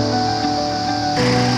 Música